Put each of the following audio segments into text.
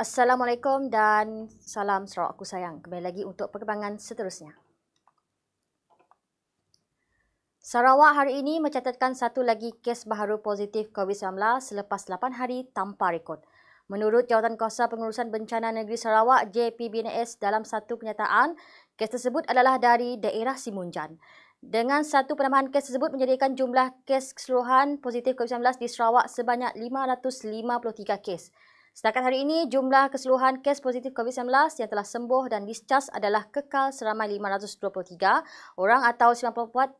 Assalamualaikum dan salam Sarawakku sayang. Kembali lagi untuk perkembangan seterusnya. Sarawak hari ini mencatatkan satu lagi kes baharu positif COVID-19 selepas 8 hari tanpa rekod. Menurut Jawatan Kuasa Pengurusan Bencana Negeri Sarawak JPBNS dalam satu kenyataan, kes tersebut adalah dari daerah Simunjan. Dengan satu penambahan kes tersebut menjadikan jumlah kes keseluruhan positif COVID-19 di Sarawak sebanyak 553 kes. Setakat hari ini, jumlah keseluruhan kes positif COVID-19 yang telah sembuh dan discharge adalah kekal seramai 523 orang atau 94.58%.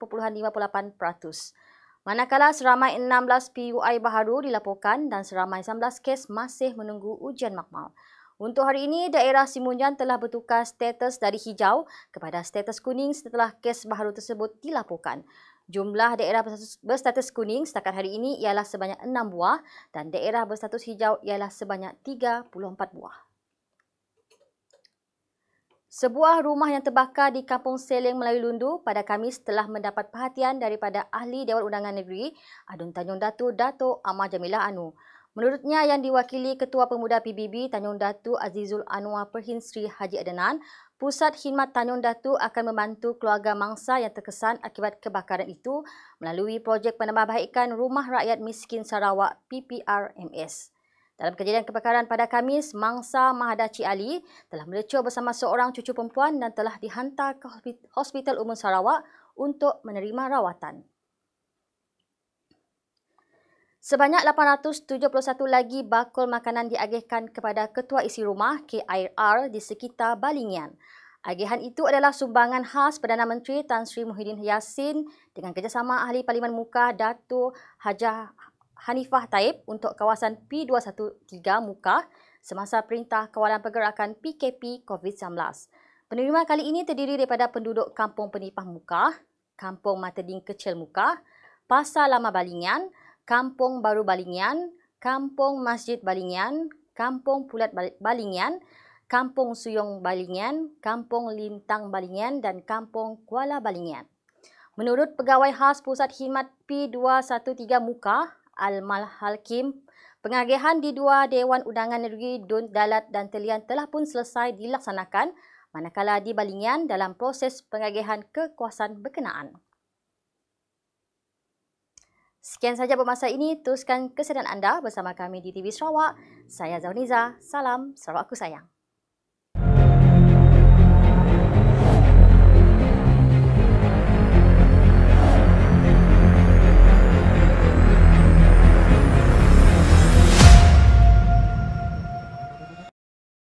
Manakala seramai 16 PUI baharu dilaporkan dan seramai 19 kes masih menunggu ujian makmal. Untuk hari ini, daerah Simunjan telah bertukar status dari hijau kepada status kuning setelah kes baharu tersebut dilaporkan. Jumlah daerah berstatus kuning setakat hari ini ialah sebanyak 6 buah dan daerah berstatus hijau ialah sebanyak 34 buah. Sebuah rumah yang terbakar di Kampung Seling Melayu Lundu pada Kamis telah mendapat perhatian daripada Ahli Dewan Undangan Negeri Adun Tanjung Datu Dato' Amar Jamilah Anu. Menurutnya yang diwakili Ketua Pemuda PBB Tanjung Datu Azizul Anwar Perhin Sri Haji Adenan Pusat Khidmat Tanjung Datu akan membantu keluarga mangsa yang terkesan akibat kebakaran itu melalui projek penambahbaikan Rumah Rakyat Miskin Sarawak PPRMS. Dalam kejadian kebakaran pada Kamis, mangsa Mahadaci Ali telah melecur bersama seorang cucu perempuan dan telah dihantar ke Hospital Umum Sarawak untuk menerima rawatan. Sebanyak 871 lagi bakul makanan diagihkan kepada Ketua Isi Rumah KIR di sekitar Balingian. Agihan itu adalah sumbangan khas Perdana Menteri Tan Sri Muhyiddin Yassin dengan kerjasama Ahli Parlimen Muka Dato' Hajah Hanifah Taib untuk kawasan P213 Muka semasa Perintah Kawalan Pergerakan PKP COVID-19. Penerima kali ini terdiri daripada penduduk Kampung Penipah Muka, Kampung Matading Kecil Muka, Pasar Lama Balingian, Kampung Baru Balingian, Kampung Masjid Balingian, Kampung Pulat Balingian, Kampung Suyong Balingian, Kampung Lintang Balingian dan Kampung Kuala Balingian. Menurut Pegawai Khas Pusat Khidmat P213 Muka, Al-Malhal Kim, pengagihan di dua Dewan Undangan Negeri Dun Dalat dan Telian telah pun selesai dilaksanakan manakala di Balingian dalam proses pengagihan kekuasaan berkenaan. Sekian sahaja bermasa ini. Teruskan kesediaan anda bersama kami di TV Sarawak. Saya Zauniza. Salam Sarawakku sayang.